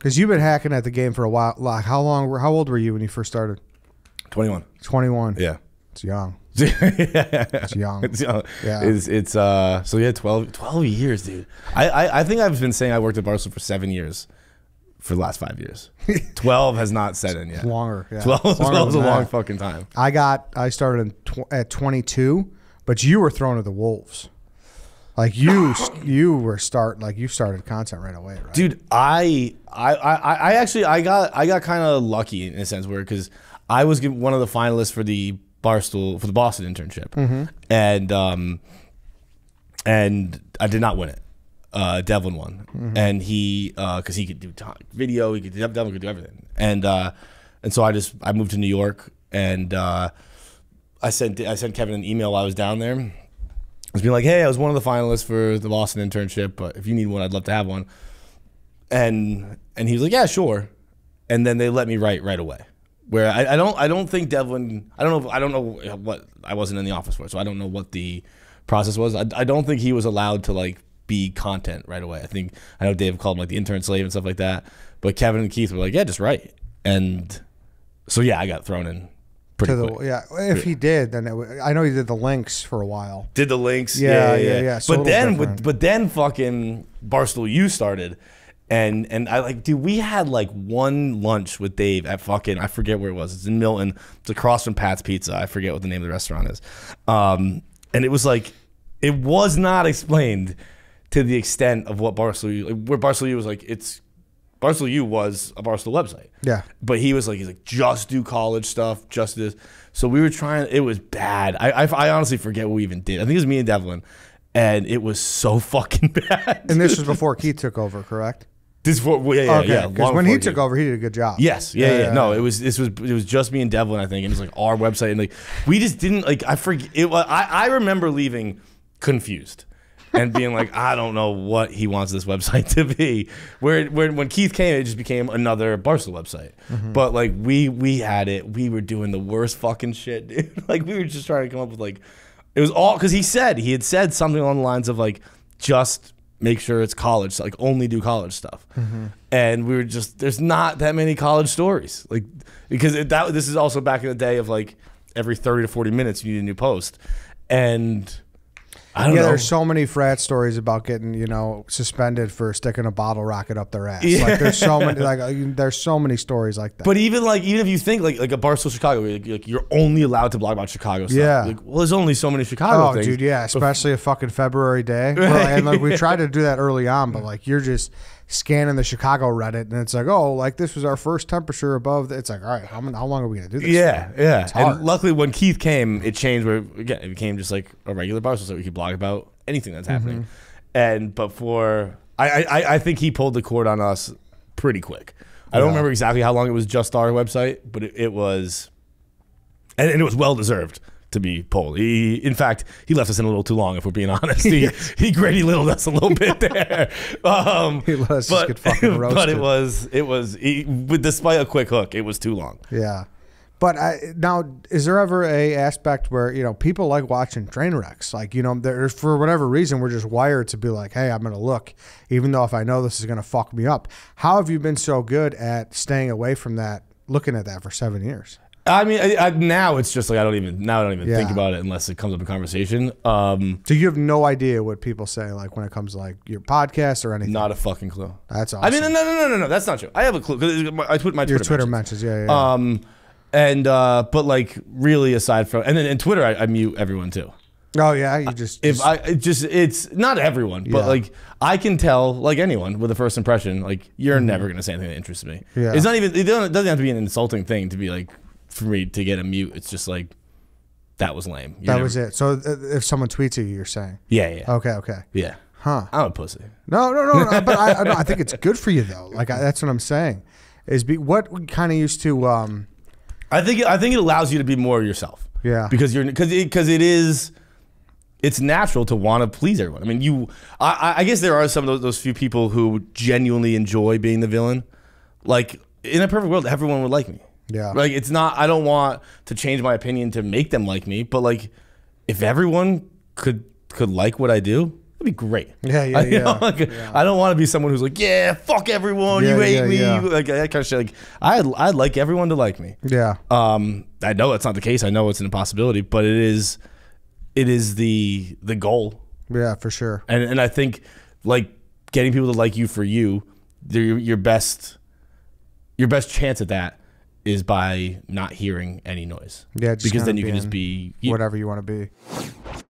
Because you've been hacking at the game for a while. Like, how long? How old were you when you first started? 21. Twenty-one. Yeah. It's young. it's young. It's young. Yeah. It's, it's uh so yeah, 12, 12 years, dude. I, I I think I've been saying I worked at Barstool for seven years for the last five years. Twelve has not set in yet. Longer. Yeah. 12, Longer 12 is a long fucking time. I got. I started in tw- at twenty-two, but you were thrown to the wolves. Like you, you were start like you started content right away, right? dude I, I i i actually i got i got kind of lucky in a sense where because i was one of the finalists for the barstool for the boston internship. And um and i did not win it. Uh devlin won. And he uh because he could do video he could devlin could do everything. And uh and so i just i moved to new york and uh i sent i sent kevin an email while i was down there was being like, hey, I was one of the finalists for the Boston internship, but if you need one, I'd love to have one and and he was like, yeah, sure. And then they let me write right away. Where I, I don't I don't think Devlin I don't know I don't know what I wasn't in the office for, so I don't know what the process was. I, I don't think he was allowed to like be content right away. I think I know Dave called him like the intern slave and stuff like that. But Kevin and Keith were like, yeah, just write. And so yeah, I got thrown in pretty to the quick. yeah. If he did, then it, I know he did the links for a while. did the links. Yeah, Yeah, yeah, yeah, yeah. So but then, with, but then, fucking Barstool U started, and and I like, dude, we had like one lunch with Dave at fucking I forget where it was. It's in Milton. It's across from Pat's Pizza. I forget what the name of the restaurant is. Um, and it was like, it was not explained to the extent of what Barstool U, where Barstool U was like, it's Barstool U was a Barstool website. Yeah. But he was like, he's like, just do college stuff, just this. So we were trying. It was bad. I, I, I honestly forget what we even did. I think it was me and Devlin, and it was so fucking bad. And this was before Keith took over, correct? this for yeah yeah Okay, yeah. because when he took over, he did a good job. Yes, yeah, yeah, No, it was this was it was just me and Devlin, I think, and it was like our website, and like we just didn't like. I forget. It, I I remember leaving confused. And being like, I don't know what he wants this website to be. Where, where when Keith came, it just became another Barstool website. Mm-hmm. But like we we had it, we were doing the worst fucking shit. Dude. like we were just trying to come up with like, it was all because he said he had said something along the lines of like, just make sure it's college, like only do college stuff. Mm-hmm. And we were just there's not that many college stories like because it, that this is also back in the day of like every 30 to 40 minutes you need a new post and I don't Yeah, know. there's so many frat stories about getting you know suspended for sticking a bottle rocket up their ass. Yeah. Like there's so many like uh, there's so many stories like that. But even like even if you think like like a Barstool Chicago, like, like you're only allowed to blog about Chicago stuff. Yeah. Like, well, there's only so many Chicago Oh, things. dude, yeah, especially a fucking February day. Well, and like we tried to do that early on, but like you're just scanning the Chicago Reddit, and it's like, oh, like this was our first temperature above. The, it's like, all right, how, how long are we gonna do this? Yeah, yeah. hard. And luckily, when Keith came, it changed. Where again, it became just like a regular Barstool, so we could blog about anything that's happening. Mm-hmm. And but for I, I I think he pulled the cord on us pretty quick. I don't Yeah. remember exactly how long it was just our website, but it, it was, and, and it was well deserved to be pulled. He, in fact, he left us in a little too long. If we're being honest, he he Grady littled us a little bit there. Um, He let us just but, get fucking roasted. but it was it was he, with despite a quick hook, it was too long. Yeah. But I, now, is there ever a aspect where you know people like watching train wrecks? Like you know, there's for whatever reason we're just wired to be like, hey, I'm gonna look, even though if I know this is gonna fuck me up. How have you been so good at staying away from that, looking at that for seven years? I mean, I, I, now it's just like I don't even now I don't even think about it unless it comes up in conversation. Um, So you have no idea what people say, like when it comes to like your podcast or anything. not a fucking clue. That's awesome. I mean, no, no, no, no, no. That's not true. I have a clue because I put my your Twitter. Twitter mentions. mentions, yeah, yeah. Um, and uh, but like really aside from and then in Twitter I, I mute everyone too. oh yeah, you just If just- I it just it's not everyone, but Yeah. like I can tell like anyone with a first impression, like you're never gonna say anything that interests me. Yeah. It's not even it doesn't, it doesn't have to be an insulting thing to be like for me to get a mute. It's just like that was lame. You're that never- was it. So uh, if someone tweets at you, you're saying, Yeah, yeah, okay, okay, yeah. huh? I'm a pussy. No, no, no, no. but I, I, no, I think it's good for you though. Like I, that's what I'm saying. Is be what we kind of used to. um I think I think it allows you to be more yourself. Yeah. Because you're because it, because it is. It's natural to want to please everyone. I mean, you. I, I- I guess there are some of those, those few people who genuinely enjoy being the villain. Like in a perfect world, everyone would like me. Yeah. Like it's not. I don't want to change my opinion to make them like me. But like, if everyone could could like what I do, That'd be great. Yeah, yeah, I, you know, yeah. I don't want to be someone who's like, yeah, fuck everyone, Yeah, you hate yeah, me, yeah. like that kind of shit. Like, I'd, I'd like everyone to like me. Yeah. Um, I know that's not the case. I know it's an impossibility, but it is, it is the the goal. Yeah, for sure. And and I think like getting people to like you for you, they're your, your best, your best chance at that is by not hearing any noise. Yeah, just because then you can just be you, Whatever you want to be.